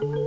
you.